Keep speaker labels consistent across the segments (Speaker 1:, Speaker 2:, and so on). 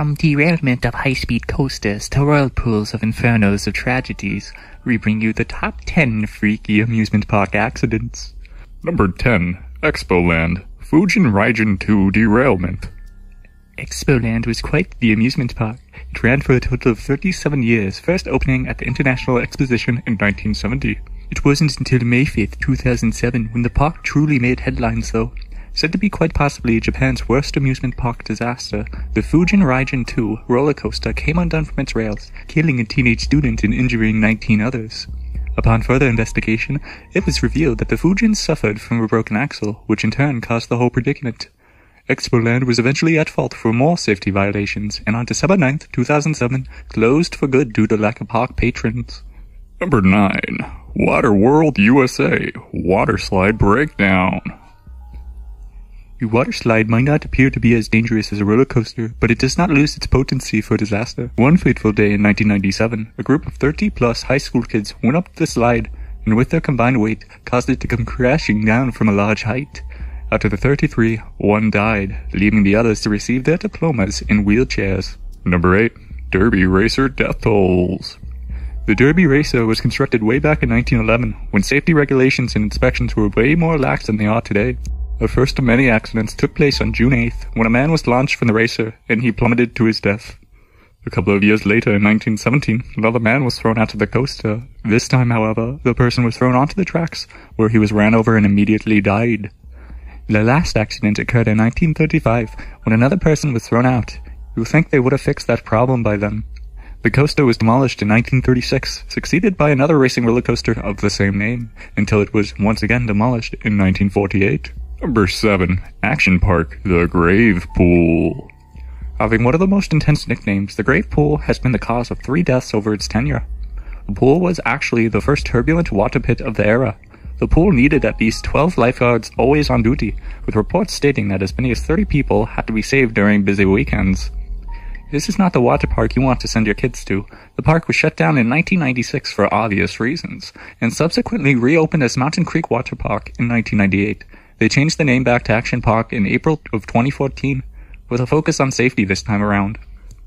Speaker 1: From derailment of high-speed coasters to whirlpools of infernos of tragedies, we bring you the top 10 freaky amusement park accidents.
Speaker 2: Number 10. Expoland. Fujin Raijin 2 derailment.
Speaker 1: Expoland was quite the amusement park. It ran for a total of 37 years, first opening at the International Exposition in 1970. It wasn't until May 5th, 2007 when the park truly made headlines though. Said to be quite possibly Japan's worst amusement park disaster, the Fujin Raijin 2 roller coaster came undone from its rails, killing a teenage student and injuring 19 others. Upon further investigation, it was revealed that the Fujin suffered from a broken axle, which in turn caused the whole predicament. Expoland was eventually at fault for more safety violations, and on December 9th, 2007, closed for good due to lack of park patrons.
Speaker 2: Number 9. Water World USA. Water Slide Breakdown.
Speaker 1: Your water slide might not appear to be as dangerous as a roller coaster, but it does not lose its potency for disaster. One fateful day in 1997, a group of 30 plus high school kids went up the slide, and with their combined weight, caused it to come crashing down from a large height. Out of the 33, one died, leaving the others to receive their diplomas in wheelchairs.
Speaker 2: Number 8. Derby Racer Death Tolls.
Speaker 1: The Derby Racer was constructed way back in 1911, when safety regulations and inspections were way more lax than they are today. The first of many accidents took place on June 8th when a man was launched from the racer and he plummeted to his death. A couple of years later, in 1917, another man was thrown out of the coaster. Uh, this time, however, the person was thrown onto the tracks, where he was ran over and immediately died. The last accident occurred in 1935, when another person was thrown out. You think they would have fixed that problem by then. The coaster was demolished in 1936, succeeded by another racing roller coaster of the same name, until it was once again demolished in 1948.
Speaker 2: Number 7. Action Park, The Grave Pool.
Speaker 1: Having one of the most intense nicknames, the Grave Pool has been the cause of three deaths over its tenure. The pool was actually the first turbulent water pit of the era. The pool needed at least 12 lifeguards always on duty, with reports stating that as many as 30 people had to be saved during busy weekends. This is not the water park you want to send your kids to. The park was shut down in 1996 for obvious reasons, and subsequently reopened as Mountain Creek Water Park in 1998. They changed the name back to Action Park in April of 2014, with a focus on safety this time around.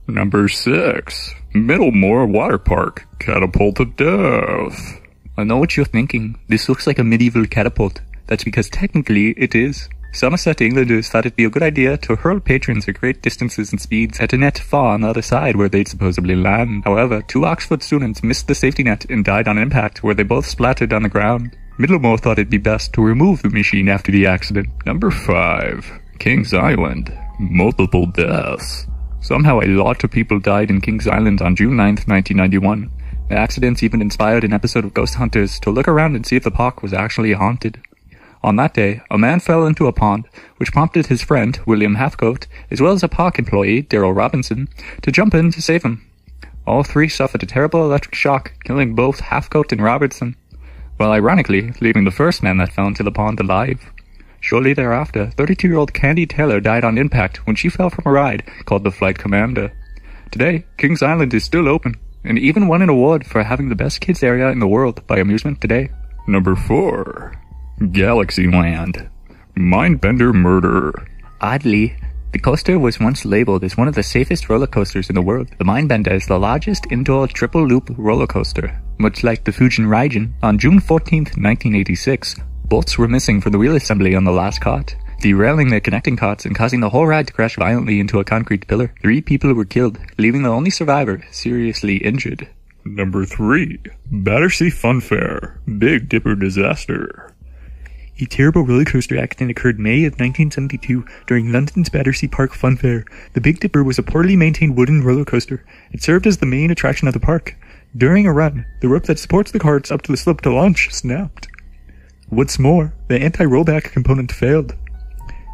Speaker 2: Number 6. Middlemoor Water Park, Catapult of Death.
Speaker 1: I know what you're thinking. This looks like a medieval catapult. That's because technically it is. Somerset Englanders thought it'd be a good idea to hurl patrons at great distances and speeds at a net far on the other side where they'd supposedly land. However, two Oxford students missed the safety net and died on impact where they both splattered on the ground. Middlemoor thought it'd be best to remove the machine after the accident.
Speaker 2: Number 5. Kings Island. Multiple deaths.
Speaker 1: Somehow a lot of people died in Kings Island on June 9th, 1991. The accidents even inspired an episode of Ghost Hunters to look around and see if the park was actually haunted. On that day, a man fell into a pond, which prompted his friend, William Halfcoat, as well as a park employee, Daryl Robinson, to jump in to save him. All three suffered a terrible electric shock, killing both Halfcoat and Robinson while ironically leaving the first man that fell into the pond alive. Shortly thereafter, 32-year-old Candy Taylor died on impact when she fell from a ride called the Flight Commander. Today, Kings Island is still open, and even won an award for having the best kids area in the world by Amusement Today.
Speaker 2: Number 4. Galaxyland. Mindbender Murder.
Speaker 1: Oddly, the coaster was once labeled as one of the safest roller coasters in the world. The Mindbender is the largest indoor triple loop roller coaster. Much like the Fujin Raijin, on June 14, 1986, bolts were missing from the wheel assembly on the last cart, derailing the connecting carts and causing the whole ride to crash violently into a concrete pillar. Three people were killed, leaving the only survivor seriously injured.
Speaker 2: Number 3. Battersea Funfair. Big Dipper Disaster.
Speaker 1: A terrible roller coaster accident occurred May of 1972 during London's Battersea Park Fun Fair. The Big Dipper was a poorly maintained wooden roller coaster. It served as the main attraction of the park. During a run, the rope that supports the carts up to the slope to launch snapped. What's more, the anti-rollback component failed.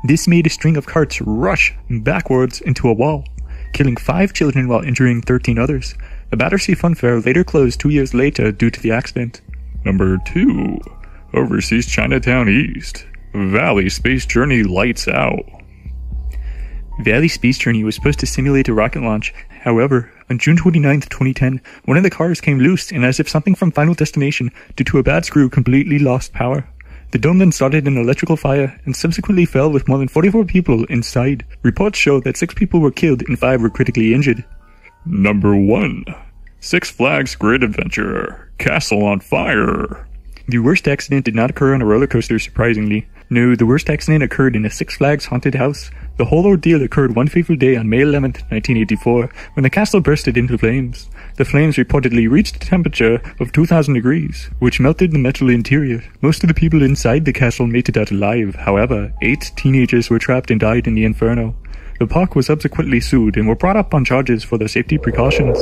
Speaker 1: This made a string of carts rush backwards into a wall, killing five children while injuring 13 others. The Battersea Fun Fair later closed two years later due to the accident.
Speaker 2: Number 2. Overseas Chinatown East. Valley Space Journey Lights Out.
Speaker 1: Valley Space Journey was supposed to simulate a rocket launch. However, on June 29, 2010, one of the cars came loose and as if something from Final Destination, due to a bad screw, completely lost power. The dome then started an electrical fire and subsequently fell with more than 44 people inside. Reports show that six people were killed and five were critically injured.
Speaker 2: Number 1. Six Flags Great Adventure. Castle on Fire.
Speaker 1: The worst accident did not occur on a roller coaster, surprisingly. No, the worst accident occurred in a Six Flags haunted house. The whole ordeal occurred one fateful day on May 11, 1984, when the castle bursted into flames. The flames reportedly reached a temperature of 2000 degrees, which melted the metal interior. Most of the people inside the castle made it out alive. However, eight teenagers were trapped and died in the inferno. The park was subsequently sued and were brought up on charges for their safety precautions.